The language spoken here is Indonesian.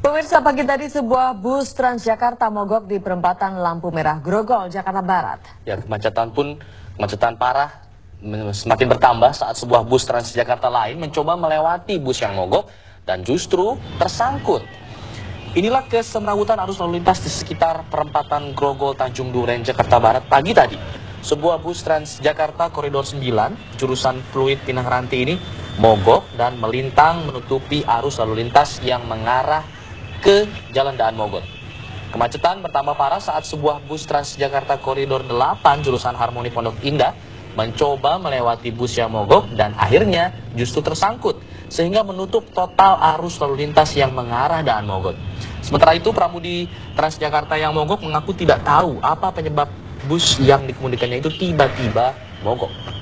Pemirsa pagi tadi sebuah bus Transjakarta mogok di perempatan lampu merah Grogol, Jakarta Barat. Ya, kemacetan pun kemacetan parah semakin bertambah saat sebuah bus Transjakarta lain mencoba melewati bus yang mogok dan justru tersangkut. Inilah kesemrawutan arus lalu lintas di sekitar perempatan Grogol Tanjung Duren Jakarta Barat pagi tadi. Sebuah bus Transjakarta Koridor 9 jurusan Fluid Pinang Ranti ini mogok dan melintang menutupi arus lalu lintas yang mengarah ke Jalan Daan Mogot. Kemacetan bertambah parah saat sebuah bus Transjakarta Koridor 8 jurusan Harmoni Pondok Indah mencoba melewati bus yang mogok dan akhirnya justru tersangkut sehingga menutup total arus lalu lintas yang mengarah Daan Mogot. Sementara itu pramudi Transjakarta yang mogok mengaku tidak tahu apa penyebab bus yang dikemudikannya itu tiba-tiba mogok.